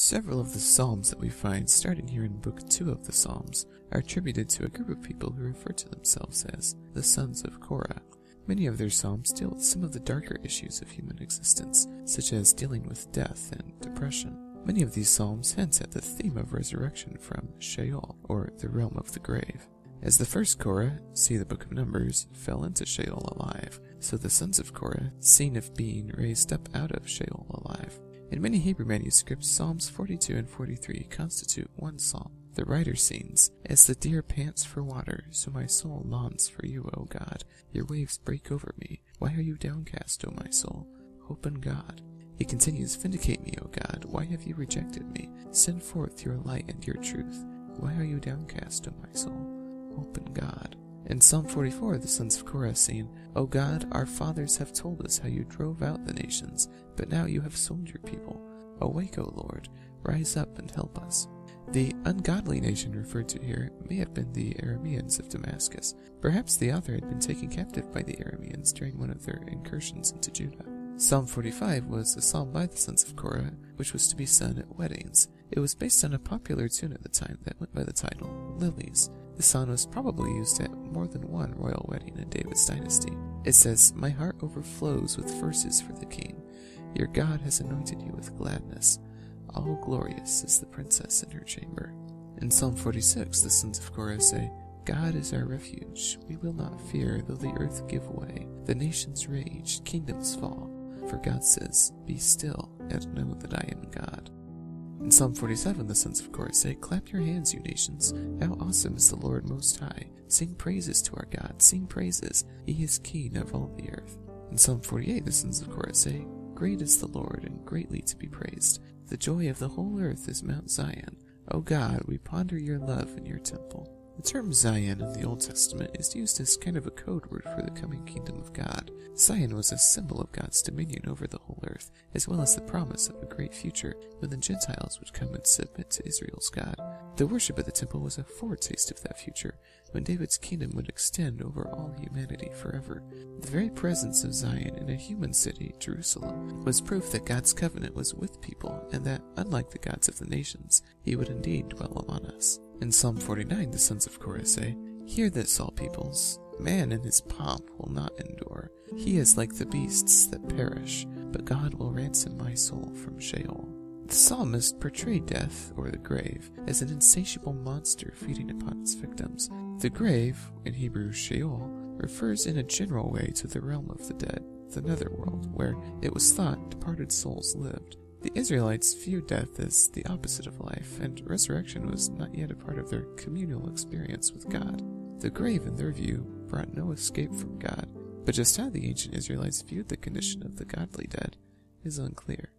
Several of the Psalms that we find starting here in Book 2 of the Psalms are attributed to a group of people who refer to themselves as the sons of Korah. Many of their Psalms deal with some of the darker issues of human existence, such as dealing with death and depression. Many of these Psalms hint at the theme of resurrection from Sheol, or the realm of the grave. As the first Korah, see the book of Numbers, fell into Sheol alive, so the sons of Korah, seen of being raised up out of Sheol alive. In many Hebrew manuscripts, Psalms 42 and 43 constitute one psalm. The writer sings, As the deer pants for water, so my soul longs for you, O God. Your waves break over me. Why are you downcast, O my soul? Hope in God. He continues, Vindicate me, O God. Why have you rejected me? Send forth your light and your truth. Why are you downcast, O my soul? hope in God. In Psalm 44, the sons of Korah sing, O God, our fathers have told us how you drove out the nations, but now you have sold your people. Awake, O Lord, rise up and help us. The ungodly nation referred to here may have been the Arameans of Damascus. Perhaps the author had been taken captive by the Arameans during one of their incursions into Judah. Psalm 45 was a psalm by the sons of Korah, which was to be sung at weddings. It was based on a popular tune at the time that went by the title Lilies. The song was probably used at more than one royal wedding in David's dynasty. It says, My heart overflows with verses for the king. Your God has anointed you with gladness. All glorious is the princess in her chamber. In Psalm 46, the sons of Korah say, God is our refuge. We will not fear, though the earth give way, the nations rage, kingdoms fall. For God says, Be still, and know that I am God. Psalm 47, the sons of Korah say, Clap your hands, you nations. How awesome is the Lord Most High. Sing praises to our God. Sing praises. He is king of all the earth. In Psalm 48, the sons of Korah say, Great is the Lord, and greatly to be praised. The joy of the whole earth is Mount Zion. O God, we ponder your love in your temple. The term Zion in the Old Testament is used as kind of a code word for the coming kingdom of God. Zion was a symbol of God's dominion over the whole earth, as well as the promise of a great future when the Gentiles would come and submit to Israel's God. The worship at the temple was a foretaste of that future, when David's kingdom would extend over all humanity forever. The very presence of Zion in a human city, Jerusalem, was proof that God's covenant was with people, and that, unlike the gods of the nations, he would indeed dwell among us. In Psalm 49, the sons of Korah say, Hear this, all peoples. Man in his pomp will not endure. He is like the beasts that perish, but God will ransom my soul from Sheol. The psalmist portrayed death, or the grave, as an insatiable monster feeding upon its victims. The grave, in Hebrew Sheol, refers in a general way to the realm of the dead, the netherworld, where it was thought departed souls lived. The Israelites viewed death as the opposite of life, and resurrection was not yet a part of their communal experience with God. The grave, in their view, brought no escape from God, but just how the ancient Israelites viewed the condition of the godly dead is unclear.